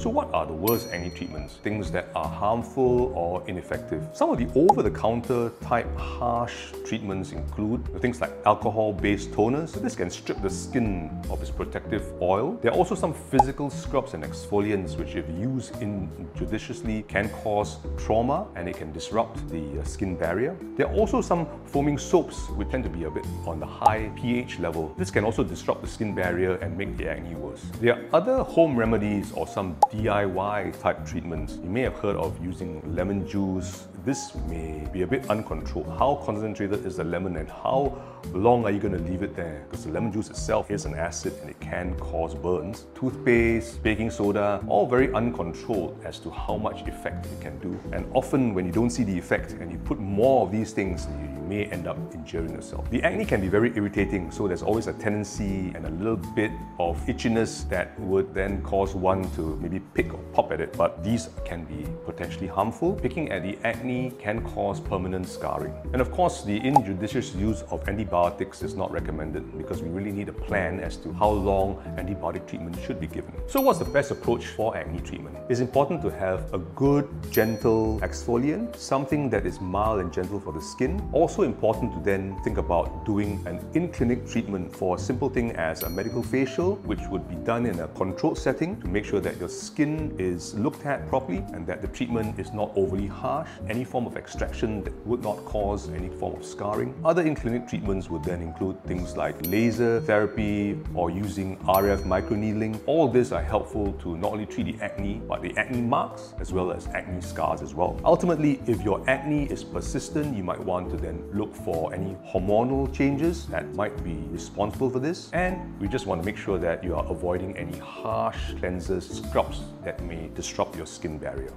So what are the worst acne treatments? Things that are harmful or ineffective. Some of the over-the-counter type harsh treatments include things like alcohol-based toners. This can strip the skin of its protective oil. There are also some physical scrubs and exfoliants which if used injudiciously can cause trauma and it can disrupt the uh, skin barrier. There are also some foaming soaps which tend to be a bit on the high pH level. This can also disrupt the skin barrier and make the acne worse. There are other home remedies or some DIY type treatments. You may have heard of using lemon juice. This may be a bit uncontrolled. How concentrated is the lemon and how long are you going to leave it there? Because the lemon juice itself is an acid and it can cause burns. Toothpaste, baking soda, all very uncontrolled as to how much effect it can do. And often when you don't see the effect and you put more of these things, you may end up injuring yourself. The acne can be very irritating, so there's always a tendency and a little bit of itchiness that would then cause one to maybe pick or pop at it, but these can be potentially harmful. Picking at the acne can cause permanent scarring. And of course, the injudicious use of antibiotics is not recommended because we really need a plan as to how long antibiotic treatment should be given. So what's the best approach for acne treatment? It's important to have a good, gentle exfoliant, something that is mild and gentle for the skin. Also important to then think about doing an in-clinic treatment for a simple thing as a medical facial, which would be done in a controlled setting to make sure that your skin is looked at properly and that the treatment is not overly harsh. Any form of extraction that would not cause any form of scarring. Other in-clinic treatments would then include things like laser therapy or using RF microneedling. All this are helpful to not only treat the acne, but the acne marks as well as acne scars as well. Ultimately, if your acne is persistent, you might want to then look for any hormonal changes that might be responsible for this. And we just want to make sure that you are avoiding any harsh cleansers, scrubs that may disrupt your skin barrier.